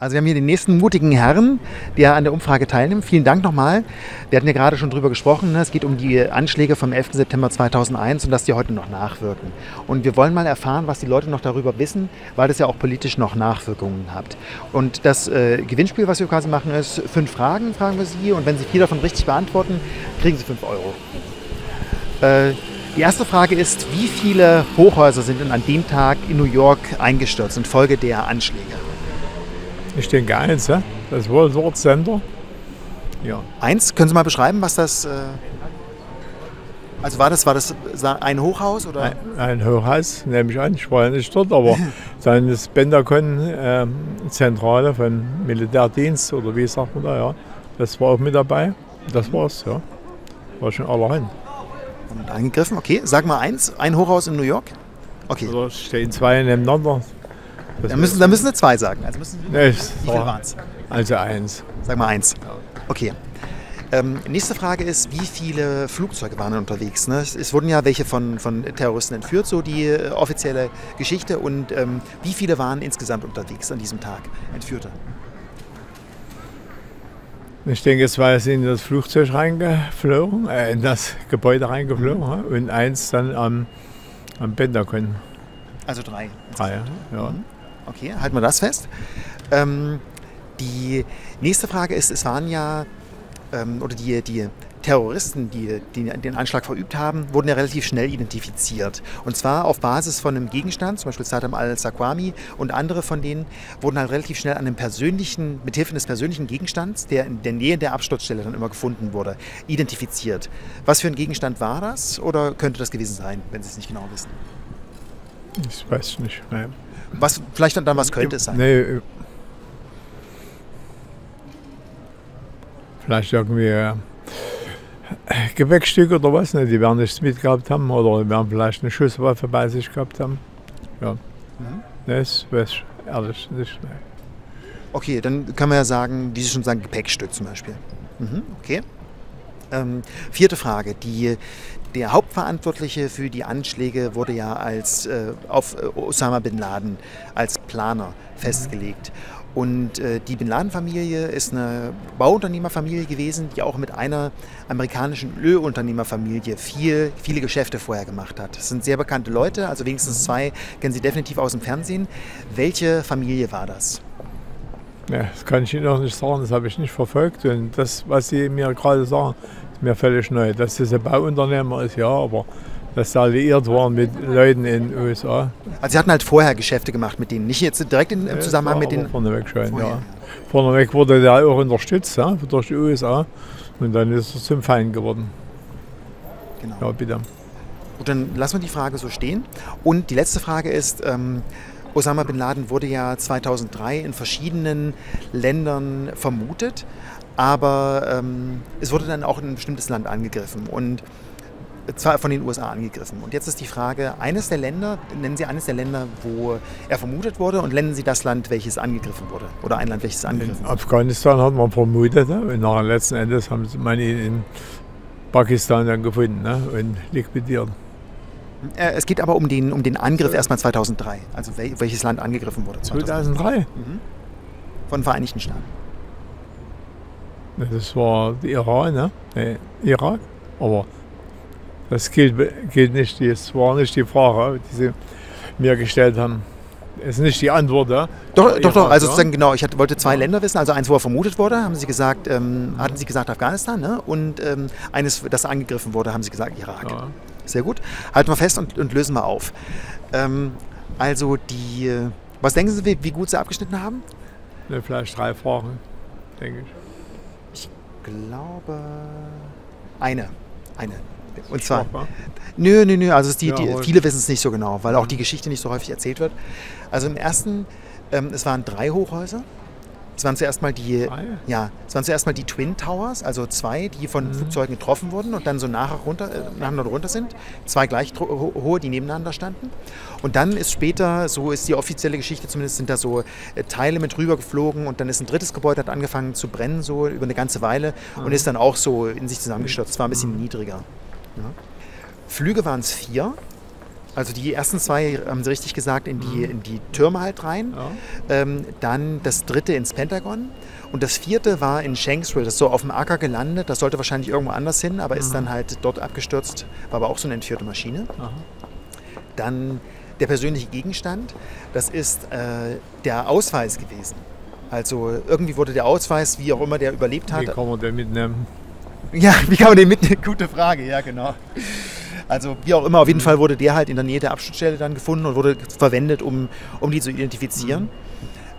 Also wir haben hier den nächsten mutigen Herrn, der an der Umfrage teilnimmt. Vielen Dank nochmal. Wir hatten ja gerade schon drüber gesprochen. Ne? Es geht um die Anschläge vom 11. September 2001 und dass die heute noch nachwirken. Und wir wollen mal erfahren, was die Leute noch darüber wissen, weil das ja auch politisch noch Nachwirkungen hat. Und das äh, Gewinnspiel, was wir quasi machen, ist fünf Fragen, fragen wir Sie. Und wenn Sie vier davon richtig beantworten, kriegen Sie fünf Euro. Äh, die erste Frage ist, wie viele Hochhäuser sind denn an dem Tag in New York eingestürzt infolge der Anschläge? Ich denke eins, ja? das World Trade Center. Ja. Eins, können Sie mal beschreiben, was das. Äh also war das, war das ein Hochhaus? Oder? Ein, ein Hochhaus, nehme ich an. Ich war ja nicht dort, aber dann ist Pentagon äh, Zentrale von Militärdienst oder wie sagt man da, ja. Das war auch mit dabei. Das war's, ja. War schon allerhand. Und angegriffen, okay. Sag mal eins, ein Hochhaus in New York. Okay. Oder stehen zwei nebeneinander. Da müssen, da müssen Sie zwei sagen. Also müssen Sie, nee, wie viel waren es? Also eins. Sag mal eins. Okay. Ähm, nächste Frage ist, wie viele Flugzeuge waren unterwegs? Ne? Es, es, wurden ja welche von, von Terroristen entführt, so die äh, offizielle Geschichte. Und ähm, wie viele waren insgesamt unterwegs an diesem Tag, Entführte? Ich denke, es war in das Flugzeug reingeflogen, äh, in das Gebäude reingeflogen mhm. und eins dann am, am Pentagon. Also drei. Drei, ja. Mhm. Okay, halten wir das fest. Ähm, die nächste Frage ist, es waren ja, ähm, oder die, die Terroristen, die, die, den Anschlag verübt haben, wurden ja relativ schnell identifiziert. Und zwar auf Basis von einem Gegenstand, zum Beispiel Saddam al-Sakwami und andere von denen wurden halt relativ schnell an einem persönlichen, mithilfe des persönlichen Gegenstands, der in der Nähe der Absturzstelle dann immer gefunden wurde, identifiziert. Was für ein Gegenstand war das oder könnte das gewesen sein, wenn Sie es nicht genau wissen? Ich weiß nicht. Nein. Was, vielleicht dann, was könnte es sein? Nee, vielleicht irgendwie äh, Gepäckstück oder was, ne? die werden nichts mitgehabt haben oder die werden vielleicht eine Schusswaffe bei sich gehabt haben. Ja. Mhm. Das weiß ich ehrlich nicht. Ne. Okay, dann kann man ja sagen, wie Sie schon sagen, Gepäckstück zum Beispiel. Mhm, okay. Ähm, vierte Frage. Die, der Hauptverantwortliche für die Anschläge wurde ja als, äh, auf äh, Osama bin Laden als Planer festgelegt. Und äh, die Bin Laden-Familie ist eine Bauunternehmerfamilie gewesen, die auch mit einer amerikanischen Ölunternehmerfamilie viel, viele Geschäfte vorher gemacht hat. Das sind sehr bekannte Leute, also wenigstens zwei kennen Sie definitiv aus dem Fernsehen. Welche Familie war das? Ja, das kann ich Ihnen noch nicht sagen, das habe ich nicht verfolgt. Und das, was Sie mir gerade sagen, mir völlig neu. Dass das ein Bauunternehmer ist, ja, aber dass sie alliiert waren mit Leuten in den USA. Also Sie hatten halt vorher Geschäfte gemacht mit denen, nicht jetzt direkt im Zusammenhang mit den... Vorneweg schon, vorher. ja. Vorneweg wurde der auch unterstützt ja, durch die USA und dann ist er zum Feind geworden. Genau. Ja, bitte. Gut, dann lassen wir die Frage so stehen. Und die letzte Frage ist, ähm, Osama bin Laden wurde ja 2003 in verschiedenen Ländern vermutet aber ähm, es wurde dann auch in ein bestimmtes Land angegriffen und zwar von den USA angegriffen. Und jetzt ist die Frage, eines der Länder, nennen Sie eines der Länder, wo er vermutet wurde und nennen Sie das Land, welches angegriffen wurde oder ein Land, welches angegriffen wurde? Afghanistan hat man vermutet ne? und nach letzten Endes haben man ihn in Pakistan dann gefunden ne? und liquidiert. Äh, es geht aber um den, um den Angriff erstmal 2003, also welches Land angegriffen wurde. 2003? 2003? Mhm. Von Vereinigten Staaten. Das war Iran, ne? Nee, Irak. Aber das gilt, gilt nicht. Das war nicht die Frage, die Sie mir gestellt haben. Das ist nicht die Antwort, ja? Doch, doch, doch. Also sozusagen genau. Ich hatte, wollte zwei Länder wissen. Also eins, wo er vermutet wurde, haben Sie gesagt, ähm, hatten Sie gesagt Afghanistan, ne? Und ähm, eines, das angegriffen wurde, haben Sie gesagt Irak. Ja. Sehr gut. Halten wir fest und, und lösen wir auf. Ähm, also die, was denken Sie, wie, wie gut Sie abgeschnitten haben? Ne, vielleicht drei Fragen, denke ich glaube, eine. Eine. Und zwar. Nö, nö, nö. Also die, ja, die, viele wissen es nicht so genau, weil auch die Geschichte nicht so häufig erzählt wird. Also im ersten, ähm, es waren drei Hochhäuser. Es waren zuerst mal die, ja, es waren zuerst mal die Twin Towers, also zwei, die von mhm. Flugzeugen getroffen wurden und dann so nachher runter, äh, nacheinander runter sind. Zwei gleich hohe, die nebeneinander standen. Und dann ist später, so ist die offizielle Geschichte zumindest, sind da so äh, Teile mit rüber geflogen und dann ist ein drittes Gebäude, hat angefangen zu brennen, so über eine ganze Weile mhm. und ist dann auch so in sich zusammengestürzt. Es war ein bisschen mhm. niedriger. Ja. Flüge waren es vier. Also die ersten zwei, haben Sie richtig gesagt, in die, in die Türme halt rein. Ja. Ähm, dann das dritte ins Pentagon. Und das vierte war in Shanksville, das ist so auf dem Acker gelandet. Das sollte wahrscheinlich irgendwo anders hin, aber ist dann halt dort abgestürzt. War aber auch so eine entführte Maschine. Aha. Dann der persönliche Gegenstand, das ist äh, der Ausweis gewesen. Also irgendwie wurde der Ausweis, wie auch immer der überlebt hat. Wie kann man den mitnehmen? Ja, wie kann man den mitnehmen? Gute Frage, ja genau. Also wie auch immer, auf jeden Fall wurde der halt in der Nähe der Absturzstelle dann gefunden und wurde verwendet, um, um die zu identifizieren.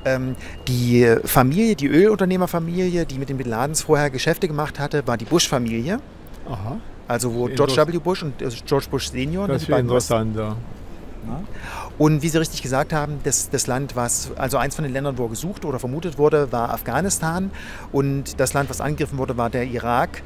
Ähm, die Familie, die Ölunternehmerfamilie, die mit den Bin Ladens vorher Geschäfte gemacht hatte, war die Bush-Familie. Aha. Also wo Interess- George W. Bush und äh, George Bush Senior, ne, Das beiden interessant, ja. Und wie Sie richtig gesagt haben, das, das Land, was, also eins von den Ländern, wo er gesucht oder vermutet wurde, war Afghanistan. Und das Land, was angegriffen wurde, war der Irak.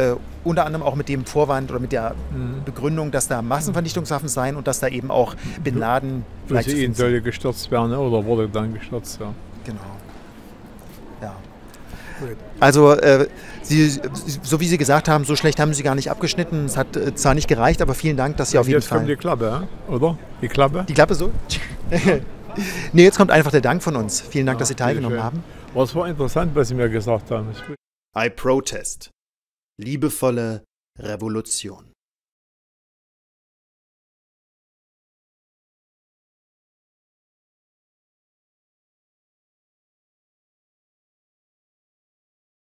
Äh, unter anderem auch mit dem Vorwand oder mit der Mhm. Begründung, dass da Massenvernichtungswaffen seien und dass da eben auch Bin Laden ihn finden sind. sollte gestürzt werden oder wurde dann gestürzt, ja. Genau. Ja. Also, äh, Sie, so wie Sie gesagt haben, so schlecht haben Sie gar nicht abgeschnitten. Es hat äh, zwar nicht gereicht, aber vielen Dank, dass Sie auf jeden Jetzt Fall. kommt die Klappe, ja? oder? Die Klappe? die Klappe so? nee, jetzt kommt einfach der Dank von uns. Vielen Dank, dass Sie Ja, teilgenommen haben. Was war interessant, was Sie mir gesagt haben. I Protest. Liebevolle Revolution.